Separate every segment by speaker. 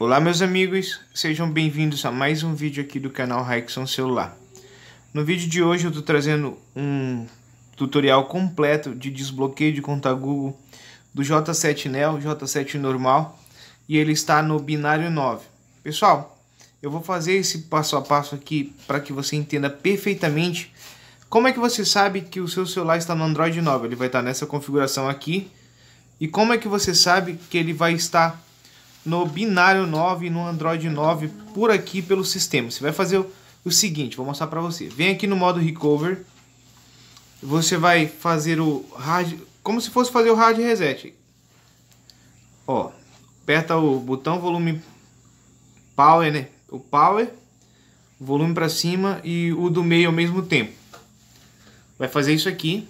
Speaker 1: Olá meus amigos, sejam bem-vindos a mais um vídeo aqui do canal Raikson Celular. No vídeo de hoje eu estou trazendo um tutorial completo de desbloqueio de conta Google do J7 Neo, J7 normal e ele está no binário 9. Pessoal, eu vou fazer esse passo a passo aqui para que você entenda perfeitamente como é que você sabe que o seu celular está no Android 9. Ele vai estar nessa configuração aqui e como é que você sabe que ele vai estar no binário 9 no Android 9 por aqui pelo sistema. Você vai fazer o, o seguinte, vou mostrar para você. Vem aqui no modo recover. Você vai fazer o hard como se fosse fazer o hard reset. Ó, aperta o botão volume power, né? O power, volume para cima e o do meio ao mesmo tempo. Vai fazer isso aqui.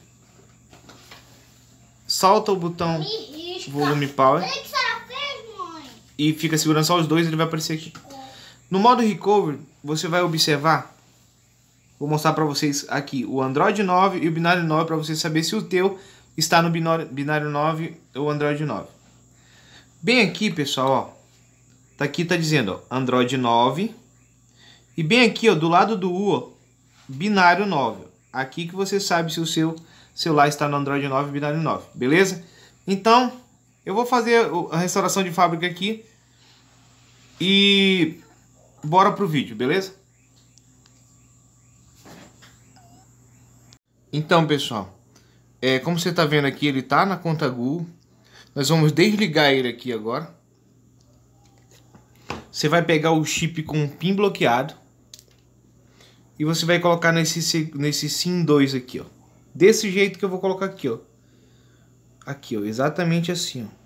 Speaker 1: Salta o botão volume power e fica segurando só os dois, ele vai aparecer aqui. No modo recovery, você vai observar, vou mostrar para vocês aqui o Android 9 e o binário 9 para você saber se o teu está no binário 9 ou Android 9. Bem aqui, pessoal, ó, tá aqui tá dizendo, ó, Android 9 e bem aqui, ó, do lado do U, ó, binário 9. Aqui que você sabe se o seu celular está no Android 9 binário 9, beleza? Então, eu vou fazer a restauração de fábrica aqui e bora pro vídeo, beleza? Então, pessoal, é, como você está vendo aqui, ele está na conta Google. Nós vamos desligar ele aqui agora. Você vai pegar o chip com o PIN bloqueado. E você vai colocar nesse, nesse SIM 2 aqui, ó. Desse jeito que eu vou colocar aqui, ó. Aqui, ó. Exatamente assim, ó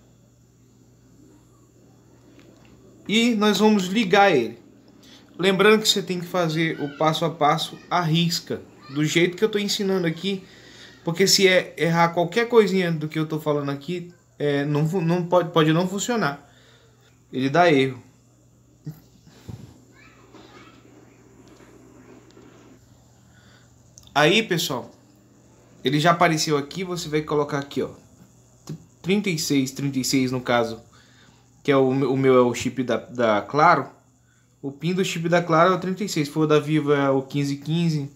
Speaker 1: e nós vamos ligar ele. Lembrando que você tem que fazer o passo a passo à risca, do jeito que eu estou ensinando aqui, porque se é errar qualquer coisinha do que eu estou falando aqui, é, não, não pode, pode não funcionar. Ele dá erro. Aí, pessoal, ele já apareceu aqui, você vai colocar aqui, ó, 36, 36 no caso que é o, o meu é o chip da, da Claro, o PIN do chip da Claro é o 36, se for da Vivo é o 1515,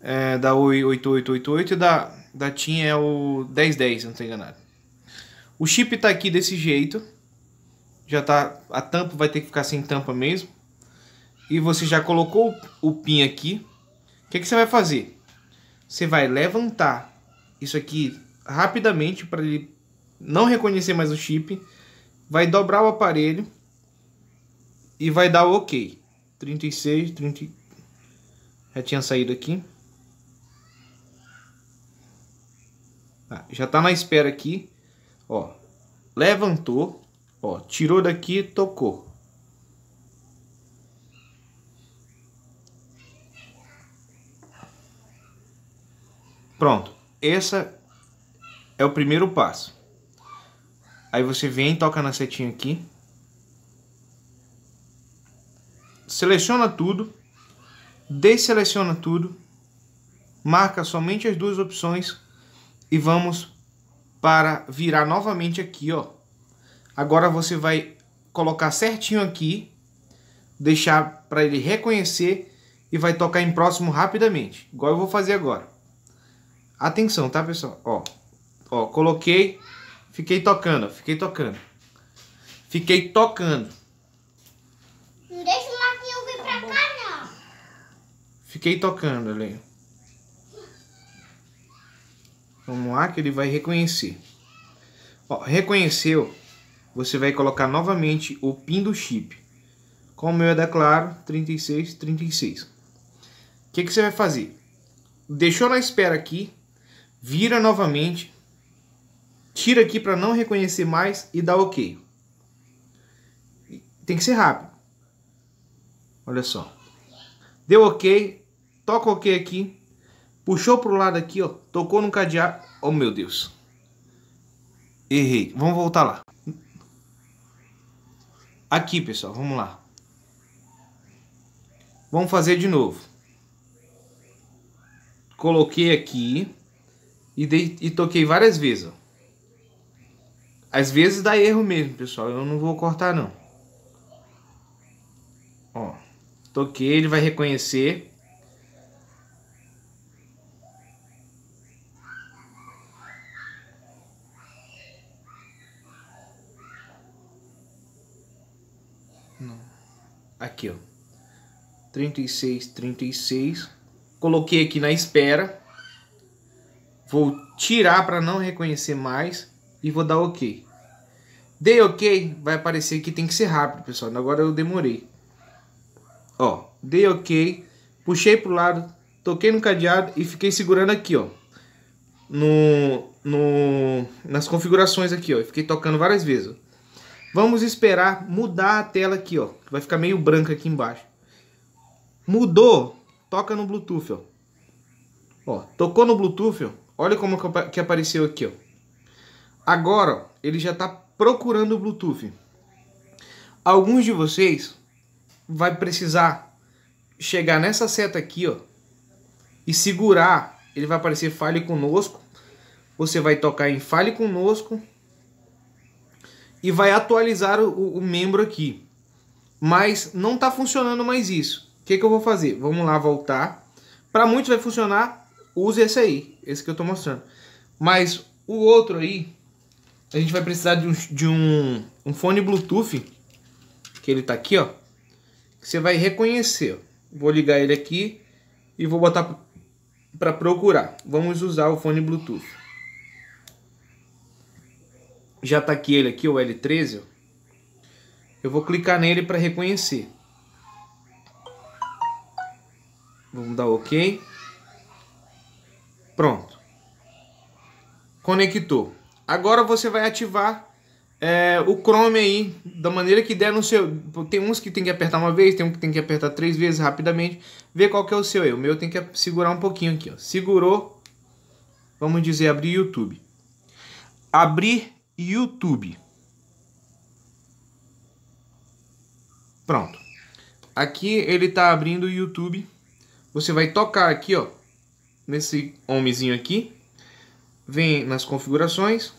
Speaker 1: é, da 8888 e da, da TIM é o 1010, se não estou enganado. O chip está aqui desse jeito, já tá, a tampa vai ter que ficar sem tampa mesmo. E você já colocou o PIN aqui, o que, que você vai fazer? Você vai levantar isso aqui rapidamente para ele não reconhecer mais o chip vai dobrar o aparelho e vai dar OK. 36, 30 já tinha saído aqui. Ah, já tá na espera aqui, ó. Levantou, ó, tirou daqui, tocou. Pronto, essa é o primeiro passo. Aí você vem, toca na setinha aqui. Seleciona tudo. Deseleciona tudo. Marca somente as duas opções. E vamos para virar novamente aqui, ó. Agora você vai colocar certinho aqui. Deixar para ele reconhecer. E vai tocar em próximo rapidamente. Igual eu vou fazer agora. Atenção, tá, pessoal? Ó, ó coloquei Fiquei tocando, fiquei tocando. Fiquei tocando.
Speaker 2: Não deixa o Marquinhos vir pra cá, não.
Speaker 1: Fiquei tocando ali. Vamos lá que ele vai reconhecer. Ó, reconheceu, você vai colocar novamente o PIN do chip. Como eu é da Claro, 3636. O que, que você vai fazer? Deixou na espera aqui, vira novamente, Tira aqui para não reconhecer mais e dá OK. Tem que ser rápido. Olha só. Deu OK. Toca OK aqui. Puxou pro lado aqui, ó. Tocou no cadeado. Oh, meu Deus. Errei. Vamos voltar lá. Aqui, pessoal. Vamos lá. Vamos fazer de novo. Coloquei aqui. E, dei, e toquei várias vezes, ó. Às vezes dá erro mesmo, pessoal. Eu não vou cortar, não. Toquei, ele vai reconhecer. Não. Aqui, ó. 36, 36. Coloquei aqui na espera. Vou tirar para não reconhecer mais e vou dar OK. Dei OK, vai aparecer que tem que ser rápido, pessoal. Agora eu demorei. Ó, dei OK, puxei pro lado, toquei no cadeado e fiquei segurando aqui, ó. No, no, nas configurações aqui, ó. Fiquei tocando várias vezes. Ó. Vamos esperar mudar a tela aqui, ó. Vai ficar meio branca aqui embaixo. Mudou, toca no Bluetooth, ó. Ó, tocou no Bluetooth, ó. Olha como que apareceu aqui, ó. Agora, ele já está procurando o Bluetooth. Alguns de vocês vai precisar chegar nessa seta aqui, ó, e segurar. Ele vai aparecer Fale Conosco. Você vai tocar em Fale Conosco e vai atualizar o, o membro aqui. Mas não está funcionando mais isso. O que, que eu vou fazer? Vamos lá voltar. Para muitos vai funcionar, use esse aí, esse que eu estou mostrando. Mas o outro aí, a gente vai precisar de um, de um, um fone Bluetooth, que ele está aqui, ó você vai reconhecer. Vou ligar ele aqui e vou botar para procurar. Vamos usar o fone Bluetooth. Já está aqui ele aqui, o L13. Eu vou clicar nele para reconhecer. Vamos dar OK. Pronto. Conectou. Agora você vai ativar é, o Chrome aí, da maneira que der no seu. Tem uns que tem que apertar uma vez, tem um que tem que apertar três vezes rapidamente. Ver qual que é o seu aí. O meu tem que segurar um pouquinho aqui. Ó. Segurou. Vamos dizer abrir YouTube. Abrir YouTube. Pronto. Aqui ele está abrindo o YouTube. Você vai tocar aqui, ó, nesse homezinho aqui. Vem nas configurações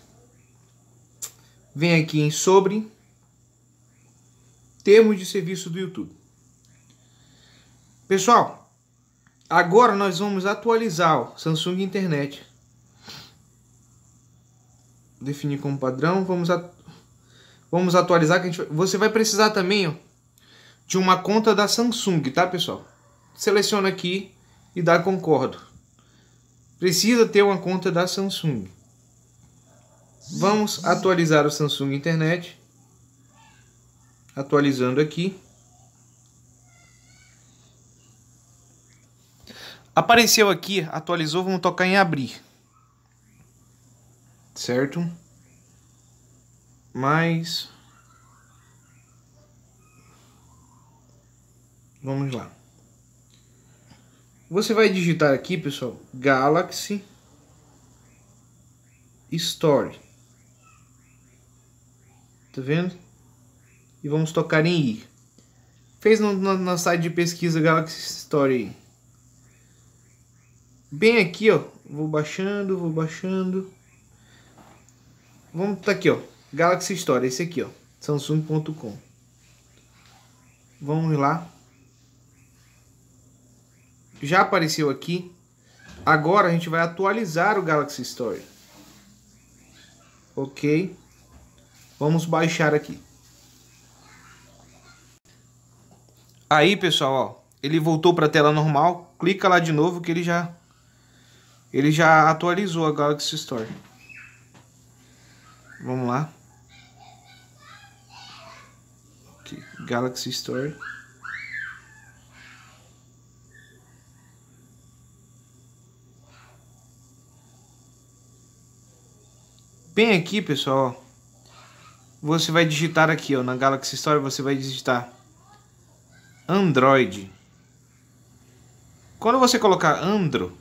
Speaker 1: vem aqui em sobre termos de serviço do YouTube. Pessoal, agora nós vamos atualizar o Samsung Internet. Definir como padrão, vamos, a, vamos atualizar. Que a gente, você vai precisar também ó, de uma conta da Samsung, tá pessoal? Seleciona aqui e dá concordo. Precisa ter uma conta da Samsung. Vamos atualizar o Samsung Internet. Atualizando aqui. Apareceu aqui, atualizou, vamos tocar em abrir. Certo? Mais. Vamos lá. Você vai digitar aqui, pessoal, Galaxy Store. Tá vendo? E vamos tocar em ir. Fez no, no, no site de pesquisa Galaxy Story. Bem aqui, ó. Vou baixando, vou baixando. Vamos tá aqui, ó. Galaxy Store, esse aqui, ó. Samsung.com. Vamos lá. Já apareceu aqui. Agora a gente vai atualizar o Galaxy Store. Ok. Vamos baixar aqui. Aí, pessoal, ó, ele voltou para a tela normal. Clica lá de novo que ele já ele já atualizou a Galaxy Store. Vamos lá. Aqui, Galaxy Store. Bem aqui, pessoal, você vai digitar aqui, ó, na Galaxy Store, você vai digitar Android. Quando você colocar Andro,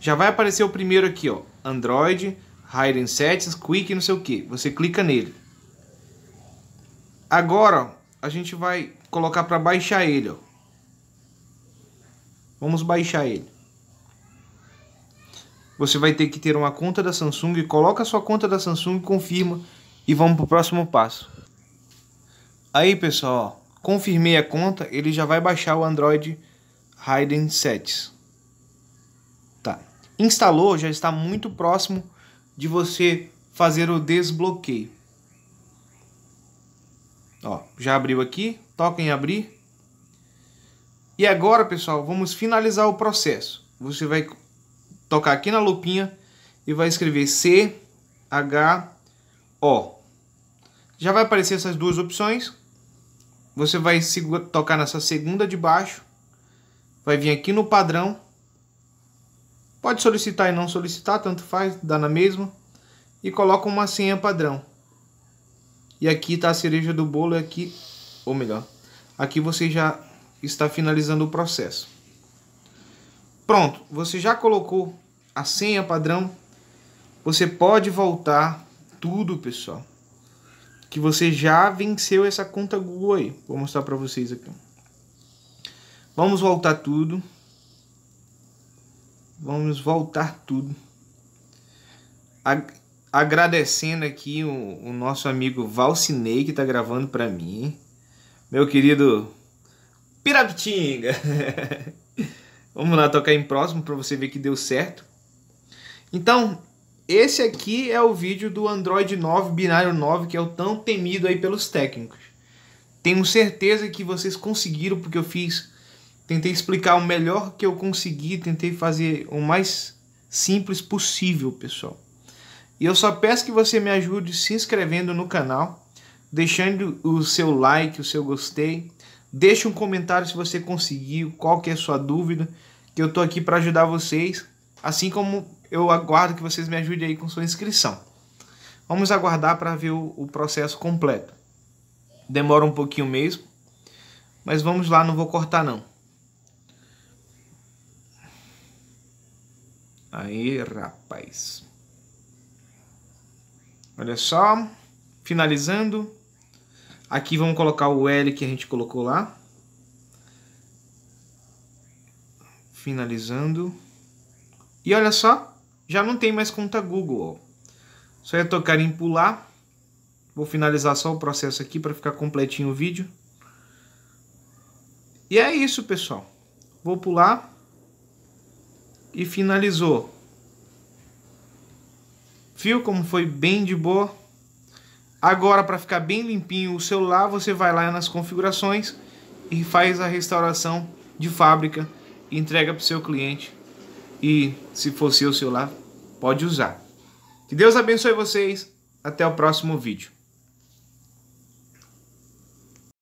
Speaker 1: já vai aparecer o primeiro aqui, ó, Android, Hidden Settings, Quick, não sei o que. Você clica nele. Agora, a gente vai colocar para baixar ele, ó. Vamos baixar ele. Você vai ter que ter uma conta da Samsung, coloca a sua conta da Samsung e confirma e vamos para o próximo passo. Aí pessoal, confirmei a conta, ele já vai baixar o Android Raiden 7. Tá. Instalou, já está muito próximo de você fazer o desbloqueio. Ó, já abriu aqui, toca em abrir. E agora, pessoal, vamos finalizar o processo. Você vai tocar aqui na lupinha e vai escrever C H O. Já vai aparecer essas duas opções. Você vai tocar nessa segunda de baixo. Vai vir aqui no padrão. Pode solicitar e não solicitar, tanto faz, dá na mesma. E coloca uma senha padrão. E aqui está a cereja do bolo, aqui, ou melhor, aqui você já está finalizando o processo. Pronto, você já colocou a senha padrão. Você pode voltar tudo, pessoal. Que você já venceu essa conta Google aí. Vou mostrar para vocês aqui. Vamos voltar tudo. Vamos voltar tudo agradecendo aqui o, o nosso amigo Valcinei que está gravando para mim. Meu querido Pirapitinga. Vamos lá tocar em próximo para você ver que deu certo. Então, esse aqui é o vídeo do Android 9 binário 9, que é o tão temido aí pelos técnicos. Tenho certeza que vocês conseguiram porque eu fiz, tentei explicar o melhor que eu consegui, tentei fazer o mais simples possível, pessoal. E eu só peço que você me ajude se inscrevendo no canal, deixando o seu like, o seu gostei. Deixe um comentário se você conseguiu, qual que é a sua dúvida, que eu tô aqui para ajudar vocês, assim como eu aguardo que vocês me ajudem aí com sua inscrição. Vamos aguardar para ver o, o processo completo. Demora um pouquinho mesmo, mas vamos lá, não vou cortar não. Aí, rapaz. Olha só, finalizando. Aqui vamos colocar o L que a gente colocou lá. Finalizando. E olha só, já não tem mais conta Google. Só ia tocar em pular. Vou finalizar só o processo aqui para ficar completinho o vídeo. E é isso, pessoal. Vou pular. E finalizou. Viu como foi bem de boa? Agora, para ficar bem limpinho o celular, você vai lá nas configurações e faz a restauração de fábrica e entrega para o seu cliente. E se for seu celular, pode usar. Que Deus abençoe vocês. Até o próximo vídeo.